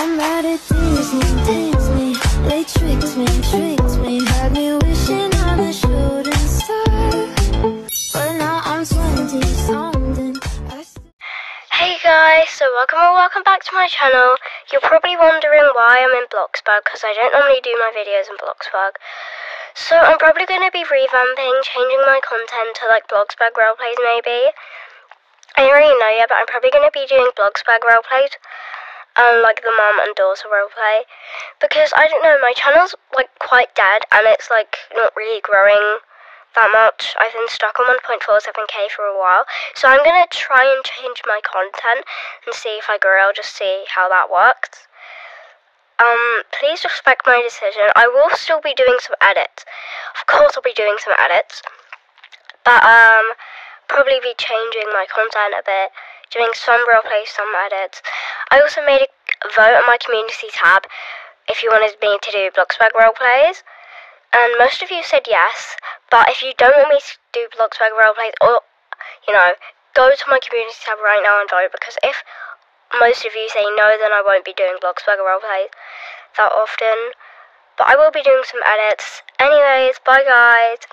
I'm me, wishing star. But now I'm 20 something. Hey guys, so welcome or welcome back to my channel. You're probably wondering why I'm in Bloxburg because I don't normally do my videos in Bloxburg. So I'm probably going to be revamping, changing my content to like Bloxburg roleplays maybe. I don't really know yet, but I'm probably going to be doing Bloxburg roleplays, um, like the mom and daughter roleplay, because I don't know, my channel's like quite dead and it's like not really growing that much. I've been stuck on 1.47k for a while, so I'm gonna try and change my content and see if I grow. I'll just see how that works. Um, please respect my decision. I will still be doing some edits. Of course, I'll be doing some edits, but um, probably be changing my content a bit, doing some roleplay, some edits. I also made a vote on my community tab if you wanted me to do Bloxburg roleplays, and most of you said yes. But if you don't want me to do Bloxburg roleplays, or you know, go to my community tab right now and vote because if most of you say no, then I won't be doing Bloxburg roleplays that often. But I will be doing some edits. Anyways, bye guys.